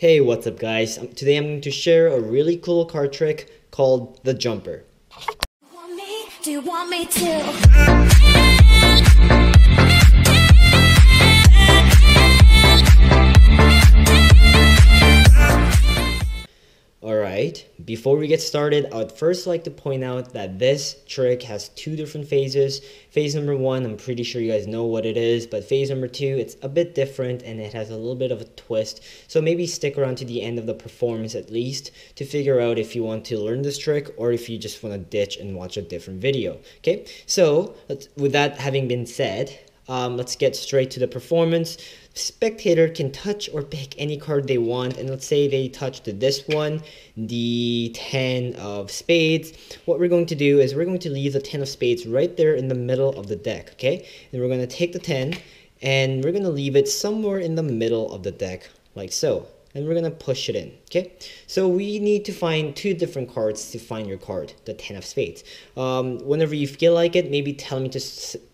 Hey, what's up guys? Um, today I'm going to share a really cool card trick called the jumper. Alright, before we get started, I would first like to point out that this trick has two different phases. Phase number one, I'm pretty sure you guys know what it is, but phase number two, it's a bit different and it has a little bit of a twist. So maybe stick around to the end of the performance at least to figure out if you want to learn this trick or if you just want to ditch and watch a different video. Okay, so with that having been said, um, let's get straight to the performance. Spectator can touch or pick any card they want, and let's say they touched this one, the 10 of spades. What we're going to do is we're going to leave the 10 of spades right there in the middle of the deck, okay? And we're going to take the 10, and we're going to leave it somewhere in the middle of the deck, like so and we're gonna push it in okay? So we need to find two different cards to find your card the 10 of spades. Um, whenever you feel like it maybe tell me to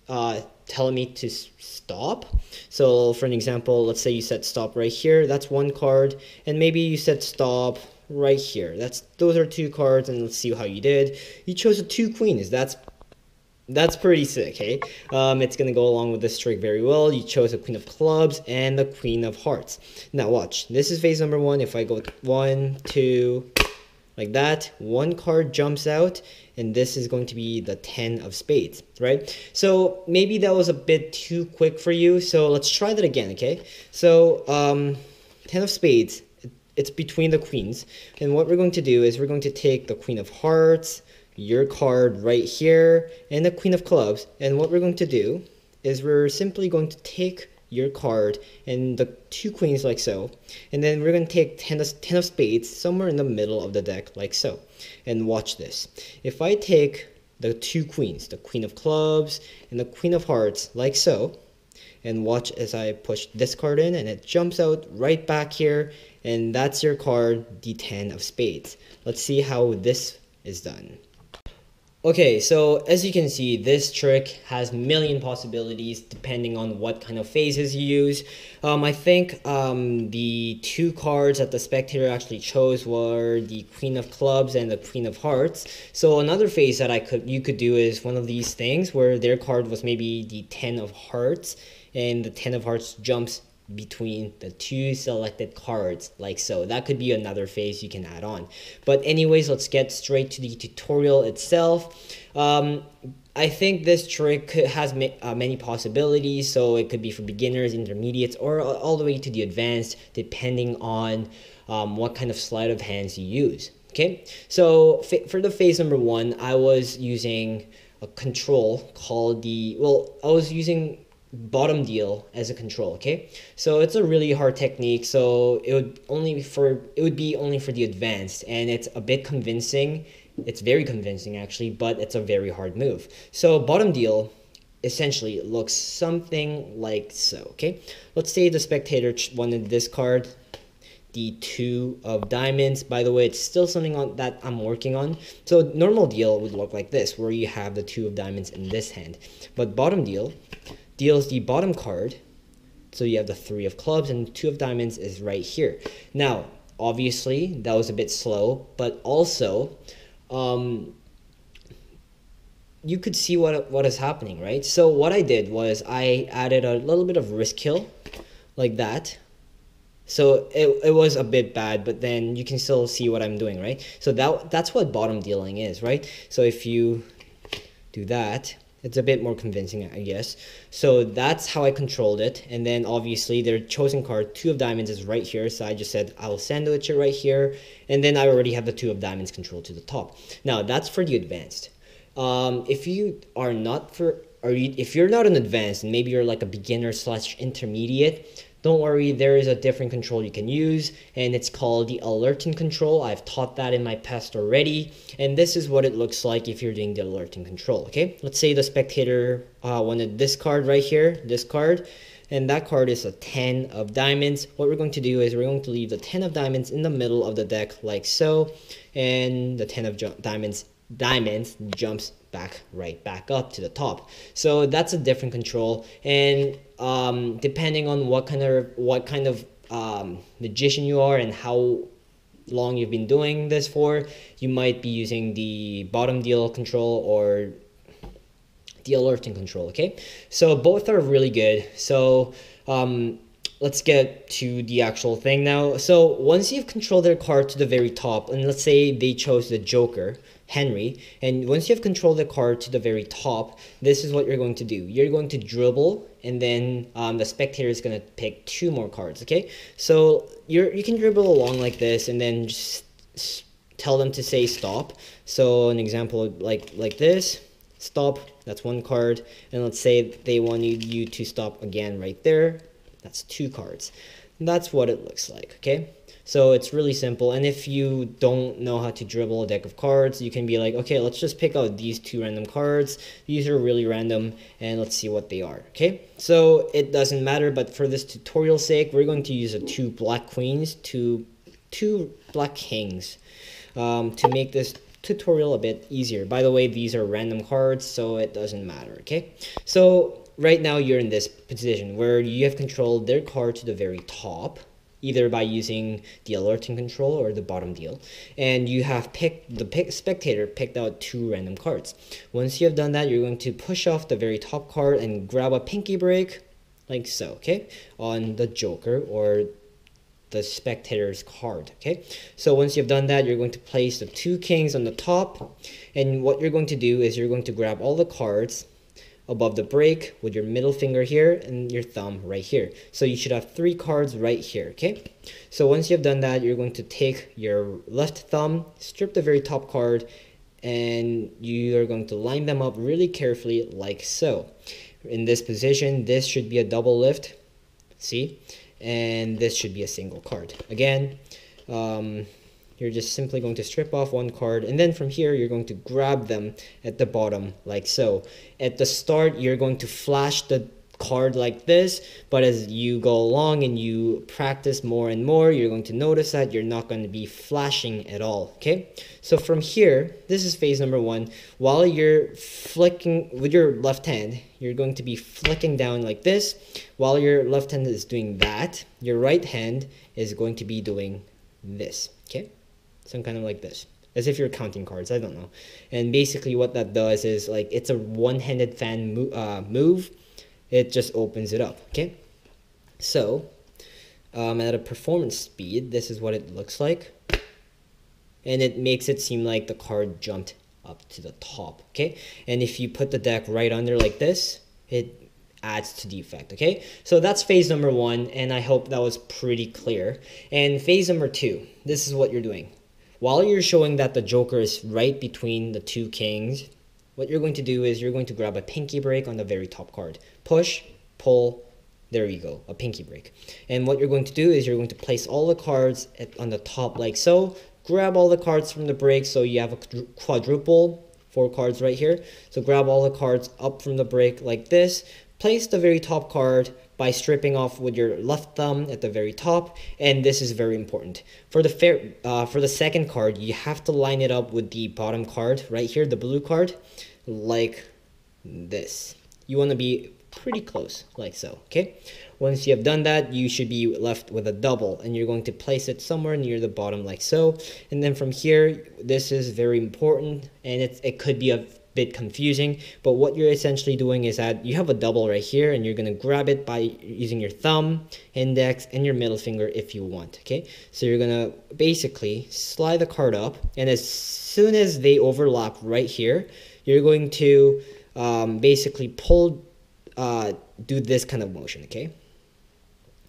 uh, tell me to stop. So for an example let's say you said stop right here that's one card and maybe you said stop right here. That's those are two cards and let's see how you did. You chose the two queens that's that's pretty sick, hey? Um, it's to go along with this trick very well. You chose the Queen of Clubs and the Queen of Hearts. Now watch, this is phase number one. If I go one, two, like that, one card jumps out, and this is going to be the 10 of spades, right? So maybe that was a bit too quick for you, so let's try that again, okay? So, um, 10 of spades, it's between the queens, and what we're going to do is we're going to take the Queen of Hearts, your card right here and the queen of clubs. And what we're going to do is we're simply going to take your card and the two queens like so. And then we're going to take ten of, ten of spades somewhere in the middle of the deck like so. And watch this. If I take the two queens the queen of clubs and the queen of hearts like so and watch as I push this card in and it jumps out right back here and that's your card the 10 of spades. Let's see how this is done Okay, so as you can see, this trick has million possibilities depending on what kind of phases you use. Um, I think um, the two cards that the spectator actually chose were the Queen of Clubs and the Queen of Hearts. So another phase that I could you could do is one of these things where their card was maybe the Ten of Hearts, and the Ten of Hearts jumps between the two selected cards. Like so that could be another phase you can add on. But anyways let's get straight to the tutorial itself. Um, I think this trick has uh, many possibilities. So it could be for beginners intermediates or all the way to the advanced depending on um, what kind of sleight of hands you use. Okay? So for the phase number one I was using a control called the well I was using bottom deal as a control okay? So it's a really hard technique so it would only for it would be only for the advanced and it's a bit convincing. It's very convincing actually but it's a very hard move. So bottom deal essentially looks something like so okay? Let's say the spectator wanted this card the two of diamonds. By the way it's still something on that i'm working on. So normal deal would look like this where you have the two of diamonds in this hand. But bottom deal deals the bottom card. So you have the three of clubs and two of diamonds is right here. Now, obviously, that was a bit slow, but also, um, you could see what what is happening, right? So what I did was I added a little bit of risk kill, like that. So it, it was a bit bad, but then you can still see what I'm doing, right? So that that's what bottom dealing is, right? So if you do that, it's a bit more convincing, I guess. So that's how I controlled it. And then obviously their chosen card, two of diamonds is right here. So I just said I'll sandwich it right here. And then I already have the two of diamonds controlled to the top. Now that's for the advanced. Um, if you are not for, or you, if you're not an advanced maybe you're like a beginner slash intermediate, don't worry, there is a different control you can use, and it's called the alerting control. I've taught that in my past already, and this is what it looks like if you're doing the alerting control, okay? Let's say the spectator uh, wanted this card right here, this card, and that card is a 10 of diamonds. What we're going to do is we're going to leave the 10 of diamonds in the middle of the deck like so, and the 10 of diamonds diamonds jumps back right back up to the top so that's a different control and um, depending on what kind of what kind of um, magician you are and how long you've been doing this for, you might be using the bottom deal control or the alerting control. Okay, so both are really good. So um, let's get to the actual thing now. So once you've controlled their card to the very top, and let's say they chose the Joker, Henry, and once you have controlled the card to the very top, this is what you're going to do. You're going to dribble, and then um, the spectator is going to pick two more cards, okay? So you're, you can dribble along like this, and then just tell them to say stop. So an example like, like this, stop, that's one card, and let's say they want you to stop again right there, that's two cards. That's what it looks like, okay? So it's really simple. And if you don't know how to dribble a deck of cards, you can be like, okay, let's just pick out these two random cards. These are really random, and let's see what they are, okay? So it doesn't matter, but for this tutorial sake, we're going to use a two black queens, two, two black kings um, to make this tutorial a bit easier. By the way, these are random cards, so it doesn't matter, okay? So right now you're in this position where you have controlled their card to the very top either by using the alerting control or the bottom deal. And you have picked the pick spectator picked out two random cards. Once you have done that you're going to push off the very top card and grab a pinky break like so okay on the joker or the spectator's card okay? So once you've done that you're going to place the two kings on the top and what you're going to do is you're going to grab all the cards above the break with your middle finger here and your thumb right here. So you should have three cards right here, okay? So once you've done that, you're going to take your left thumb, strip the very top card, and you are going to line them up really carefully like so. In this position, this should be a double lift, see? And this should be a single card. Again, um, you're just simply going to strip off one card and then from here you're going to grab them at the bottom like so. At the start you're going to flash the card like this but as you go along and you practice more and more you're going to notice that you're not going to be flashing at all okay? So from here this is phase number one. While you're flicking with your left hand you're going to be flicking down like this. While your left hand is doing that your right hand is going to be doing this okay some kind of like this as if you're counting cards i don't know. And basically what that does is like it's a one-handed fan mo uh, move. It just opens it up okay? So um, at a performance speed this is what it looks like. And it makes it seem like the card jumped up to the top okay? And if you put the deck right under like this it adds to the effect okay? So that's phase number one and i hope that was pretty clear. And phase number two this is what you're doing while you're showing that the joker is right between the two kings, what you're going to do is you're going to grab a pinky break on the very top card. Push, pull, there you go, a pinky break. And what you're going to do is you're going to place all the cards at, on the top like so. Grab all the cards from the break so you have a quadruple, four cards right here. So grab all the cards up from the break like this. Place the very top card by stripping off with your left thumb at the very top and this is very important. For the fair uh, for the second card you have to line it up with the bottom card right here the blue card like this. You want to be pretty close like so okay? Once you have done that you should be left with a double and you're going to place it somewhere near the bottom like so. And then from here this is very important and it, it could be a bit confusing but what you're essentially doing is that you have a double right here and you're going to grab it by using your thumb index and your middle finger if you want okay? So you're going to basically slide the card up and as soon as they overlap right here you're going to um, basically pull uh, do this kind of motion okay?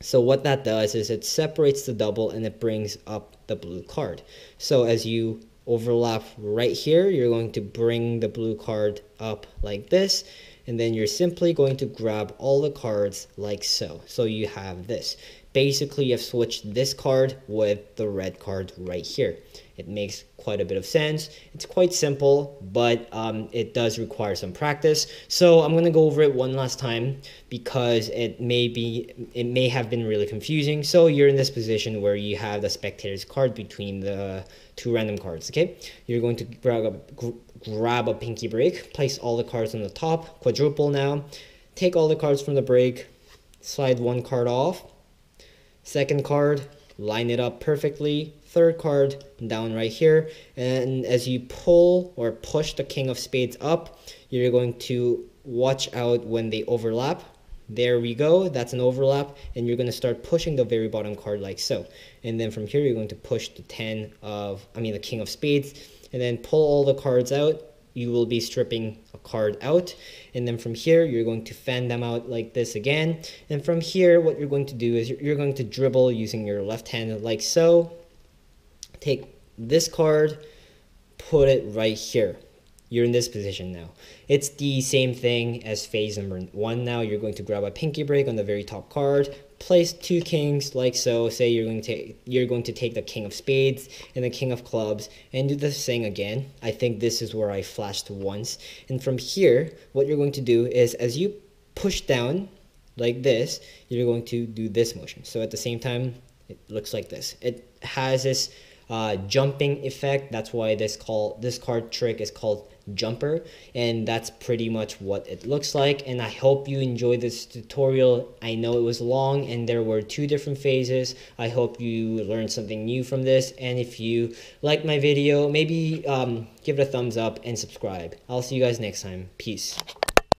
So what that does is it separates the double and it brings up the blue card. So as you overlap right here, you're going to bring the blue card up like this, and then you're simply going to grab all the cards like so. So you have this. Basically, you've switched this card with the red card right here. It makes quite a bit of sense. It's quite simple, but um, it does require some practice. So I'm gonna go over it one last time because it may be, it may have been really confusing. So you're in this position where you have the spectator's card between the two random cards. Okay, you're going to grab a, grab a pinky break, place all the cards on the top, quadruple now. Take all the cards from the break, slide one card off Second card, line it up perfectly. Third card down right here. And as you pull or push the king of spades up, you're going to watch out when they overlap. There we go, that's an overlap, and you're going to start pushing the very bottom card like so. And then from here, you're going to push the 10 of, I mean the king of spades, and then pull all the cards out. You will be stripping a card out. And then from here, you're going to fan them out like this again. And from here, what you're going to do is you're going to dribble using your left hand like so. Take this card, put it right here you're in this position now. It's the same thing as phase number one now. You're going to grab a pinky break on the very top card, place two kings like so. Say you're going to take, you're going to take the king of spades and the king of clubs and do the thing again. I think this is where I flashed once. And from here, what you're going to do is as you push down like this, you're going to do this motion. So at the same time, it looks like this. It has this uh, jumping effect. That's why this call this card trick is called jumper and that's pretty much what it looks like and I hope you enjoyed this tutorial. I know it was long and there were two different phases. I hope you learned something new from this and if you like my video maybe um, give it a thumbs up and subscribe. I'll see you guys next time. Peace